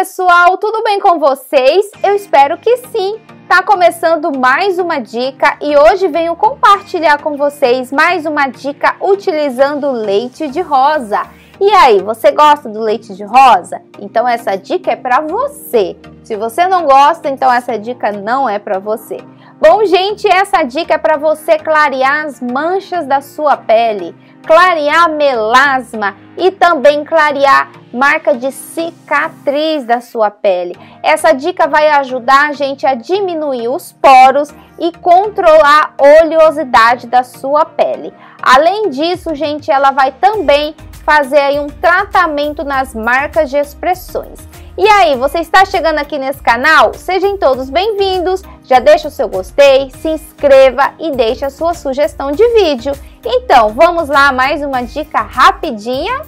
pessoal, tudo bem com vocês? Eu espero que sim. Tá começando mais uma dica e hoje venho compartilhar com vocês mais uma dica utilizando leite de rosa. E aí, você gosta do leite de rosa? Então essa dica é para você. Se você não gosta, então essa dica não é para você. Bom, gente, essa dica é para você clarear as manchas da sua pele, clarear melasma e também clarear marca de cicatriz da sua pele. Essa dica vai ajudar a gente a diminuir os poros e controlar a oleosidade da sua pele. Além disso, gente, ela vai também fazer aí um tratamento nas marcas de expressões. E aí, você está chegando aqui nesse canal? Sejam todos bem-vindos. Já deixa o seu gostei, se inscreva e deixe a sua sugestão de vídeo. Então, vamos lá mais uma dica rapidinha?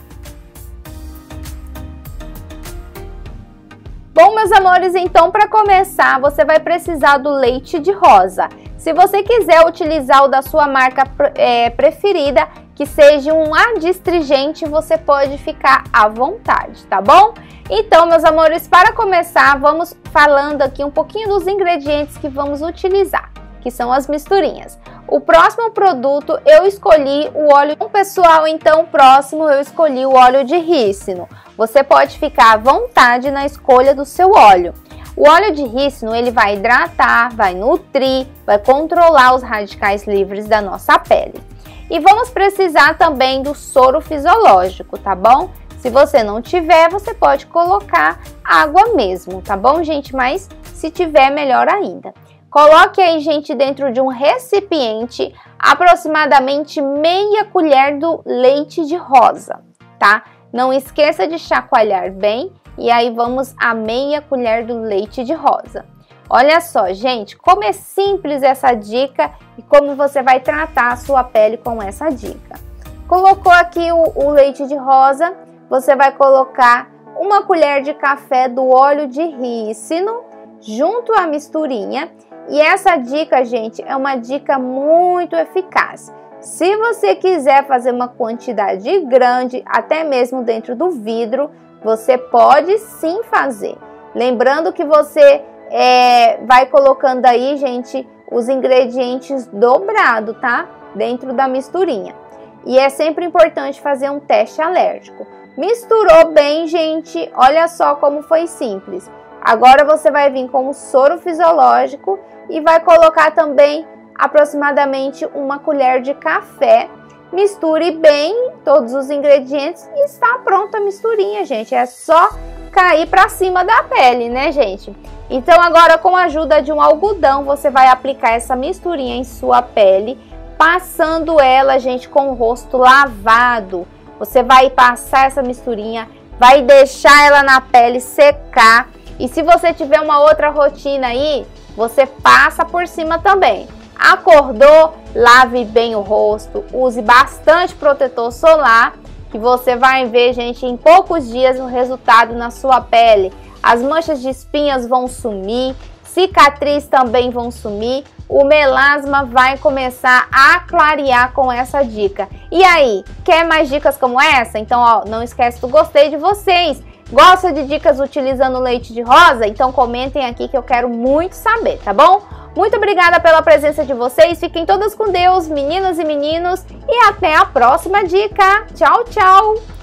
Bom, meus amores, então para começar, você vai precisar do leite de rosa. Se você quiser utilizar o da sua marca é, preferida, que seja um adstringente, você pode ficar à vontade, tá bom? Então, meus amores, para começar, vamos falando aqui um pouquinho dos ingredientes que vamos utilizar, que são as misturinhas. O próximo produto eu escolhi o óleo um pessoal, então próximo eu escolhi o óleo de rícino. Você pode ficar à vontade na escolha do seu óleo. O óleo de rícino ele vai hidratar, vai nutrir, vai controlar os radicais livres da nossa pele. E vamos precisar também do soro fisiológico, tá bom? Se você não tiver, você pode colocar água mesmo, tá bom, gente? Mas se tiver, melhor ainda. Coloque aí, gente, dentro de um recipiente aproximadamente meia colher do leite de rosa, tá? Não esqueça de chacoalhar bem e aí vamos a meia colher do leite de rosa. Olha só, gente, como é simples essa dica e como você vai tratar a sua pele com essa dica. Colocou aqui o, o leite de rosa, você vai colocar uma colher de café do óleo de rícino junto à misturinha. E essa dica, gente, é uma dica muito eficaz. Se você quiser fazer uma quantidade grande, até mesmo dentro do vidro, você pode sim fazer. Lembrando que você é, vai colocando aí, gente, os ingredientes dobrado, tá? Dentro da misturinha. E é sempre importante fazer um teste alérgico. Misturou bem, gente. Olha só como foi simples. Agora você vai vir com o soro fisiológico e vai colocar também aproximadamente uma colher de café. Misture bem todos os ingredientes e está pronta a misturinha, gente. É só cair para cima da pele, né, gente? Então agora com a ajuda de um algodão, você vai aplicar essa misturinha em sua pele, passando ela, gente, com o rosto lavado. Você vai passar essa misturinha, vai deixar ela na pele secar. E se você tiver uma outra rotina aí, você passa por cima também. Acordou, lave bem o rosto, use bastante protetor solar, que você vai ver, gente, em poucos dias o resultado na sua pele as manchas de espinhas vão sumir, cicatriz também vão sumir, o melasma vai começar a clarear com essa dica. E aí, quer mais dicas como essa? Então, ó, não esquece do gostei de vocês. Gosta de dicas utilizando leite de rosa? Então comentem aqui que eu quero muito saber, tá bom? Muito obrigada pela presença de vocês. Fiquem todas com Deus, meninas e meninos, e até a próxima dica. Tchau, tchau.